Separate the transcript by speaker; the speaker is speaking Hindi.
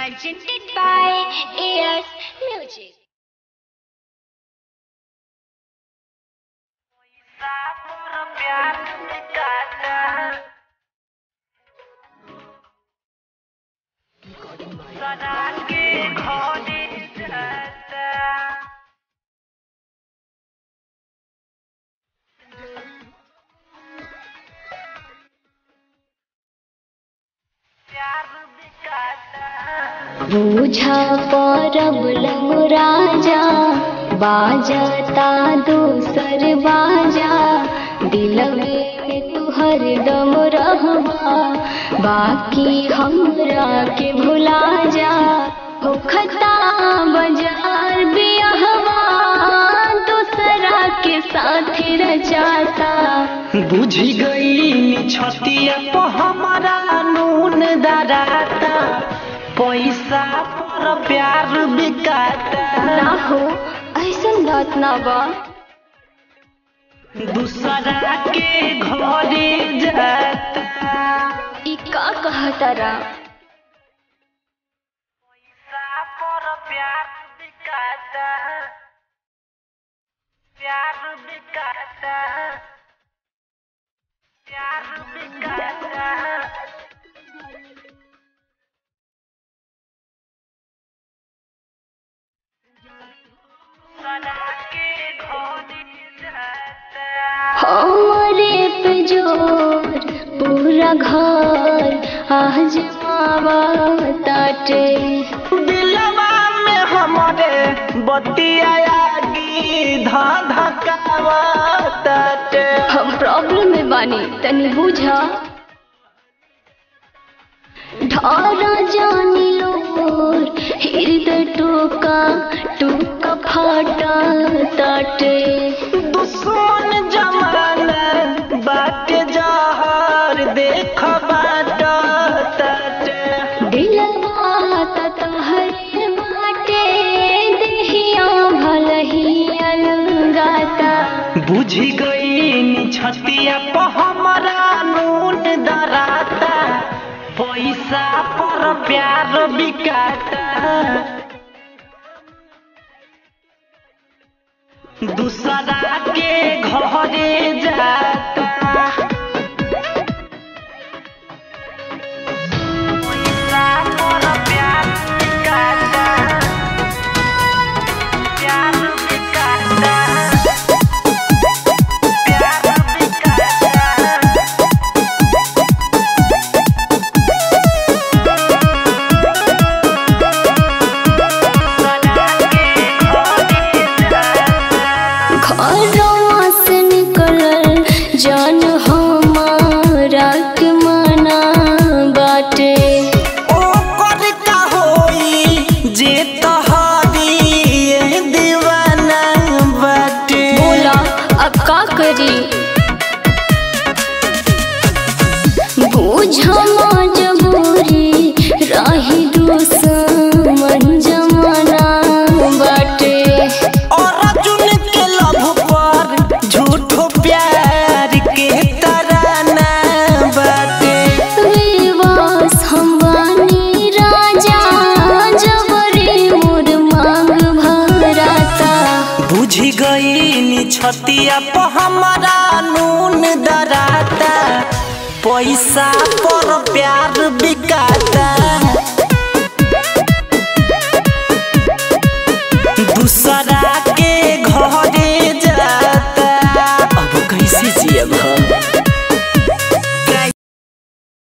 Speaker 1: Presented by AS Music. बूझा परब राजा बाजता दूसर बाजा। दिल में तू हरदम रहबा, बाकी हमरा के भुला जा। हो खता बाज़ार बियाहवा, दूसरा के साथ रचाता।
Speaker 2: बुझी गई छतिया तो हमारा पैसा पर प्यार बिकाता
Speaker 1: ना हो ऐसन बात ना बा।
Speaker 2: दूसरा के घरे जाता।
Speaker 1: ई का कहतारा
Speaker 2: पैसा पर प्यार बिकाता प्यार बिकाता प्यार बिकाता
Speaker 1: पूरा घर आज ताटे
Speaker 2: दिलवा में हमारे बतिया धा धकावताटे
Speaker 1: हम प्रॉब्लम में बानी तनी बुझा। ढारा जानी लोर हृदय टूका टूका फाटा ताटे
Speaker 2: दुश्मन बुझी गई पर हमारा नून दराता। पैसा पर प्यार बिकाता दूसरा के घरे
Speaker 1: भराता।
Speaker 2: बुझी गई छतिया पर हमारा नून दराता। पैसा पर प्यार बिकाता। दूसरा